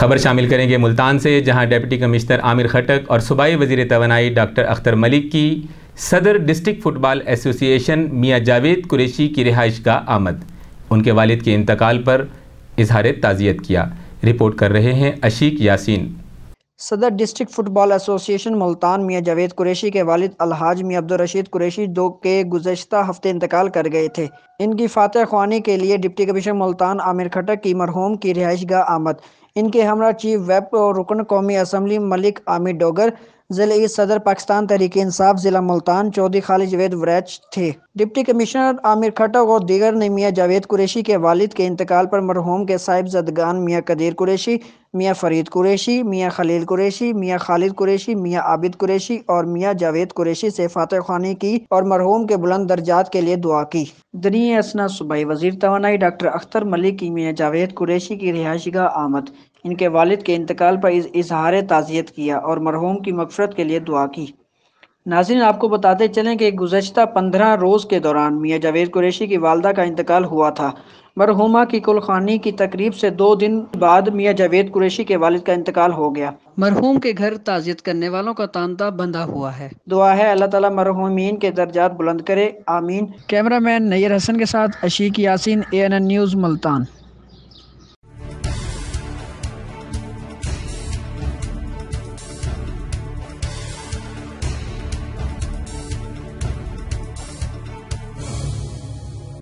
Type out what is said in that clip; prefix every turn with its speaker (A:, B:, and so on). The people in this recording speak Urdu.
A: خبر شامل کریں گے ملتان سے، جہاں ڈیپٹی کمشنر عامر خٹک اور صوبائی وزیر توانائی ڈاکٹر اختر ملک کی صدر ڈسٹرکٹ فٹ بال ایسوسی ایشن میاں جاوید قریشی کی رہائش کا آمد۔ ان کے والد کے انتقال پر اظہار تعزیت کیا۔ رپورٹ کر رہے ہیں اشیق یاسین۔
B: صدر ڈسٹرکٹ فٹ بال ایسوسی ایشن ملتان میاں جاوید قریشی کے والد الحاج میاں عبدالرشید قریشی دو کے گزشتہ ہفتے انتقال کر گئے تھے۔ ان کی فاتح خوانی کے لیے ڈپٹی کمشنر ملتان عامر خٹک کی مرحوم کی رہائش گاہ آمد۔ ان کے ہمراہ چیف ویب اور رکن قومی اسمبلی ملک عامر ڈوگر ضلع صدر پاکستان تحریک انصاف ضلع ملتان چودھری خالد جوید وریچ تھے۔ ڈپٹی کمشنر عامر کھٹک اور دیگر نے میاں جاوید قریشی کے والد کے انتقال پر مرحوم کے صاحب زدگان میاں قدیر قریشی، میاں فرید قریشی، میاں خلیل قریشی، میاں خالد قریشی، میاں عابد قریشی اور میاں جاوید قریشی سے فاتح خوانی کی اور مرحوم کے بلند درجات کے لیے دعا کی۔ دنیا اسنا صوبائی وزیر توانائی ڈاکٹر اختر ملک کی میاں جاوید قریشی کی رہائش گاہ آمد۔ ان کے والد کے انتقال پر اظہار تعزیت کیا اور مرحوم کی مغفرت کے لیے دعا کی۔ ناظرین آپ کو بتاتے چلیں کہ گزشتہ پندرہ روز کے دوران میاں جاوید قریشی کی والدہ کا انتقال ہوا تھا۔ مرحومہ کی کل خانی کی تقریب سے دو دن بعد میاں جاوید قریشی کے والد کا انتقال ہو گیا۔ مرحوم کے گھر تعزیت کرنے والوں کا تانتا بندھا ہوا ہے۔ دعا ہے اللہ تعالیٰ مرحومین کے درجات بلند کرے آمین۔ کیمرہ مین نیر حسن کے ساتھ Ashiq Yasin A N N news Multan.